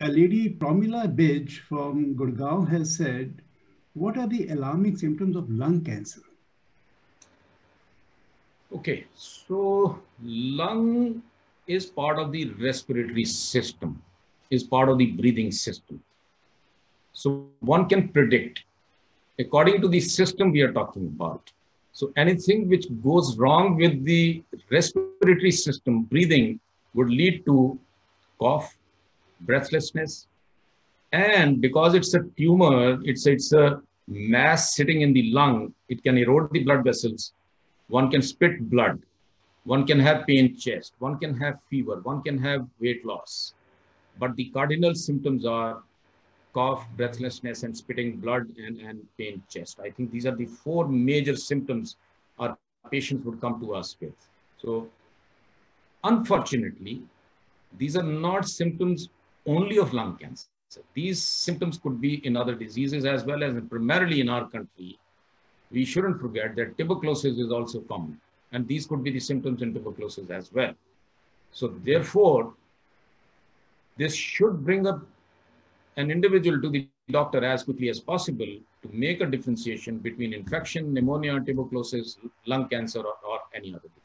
a lady, Promila Bij from Gurgaon, has said, What are the alarming symptoms of lung cancer? Okay, so lung is part of the respiratory system, is part of the breathing system. So one can predict, according to the system we are talking about. So anything which goes wrong with the respiratory system, breathing, would lead to cough, breathlessness, and because it's a tumor, it's, it's a mass sitting in the lung, it can erode the blood vessels. One can spit blood. One can have pain chest. One can have fever. One can have weight loss. But the cardinal symptoms are cough, breathlessness, and spitting blood and, and pain chest. I think these are the four major symptoms our patients would come to us with. So unfortunately, these are not symptoms only of lung cancer. These symptoms could be in other diseases as well as primarily in our country. We shouldn't forget that tuberculosis is also common, and these could be the symptoms in tuberculosis as well. So therefore, this should bring up an individual to the doctor as quickly as possible to make a differentiation between infection, pneumonia, tuberculosis, lung cancer, or, or any other disease.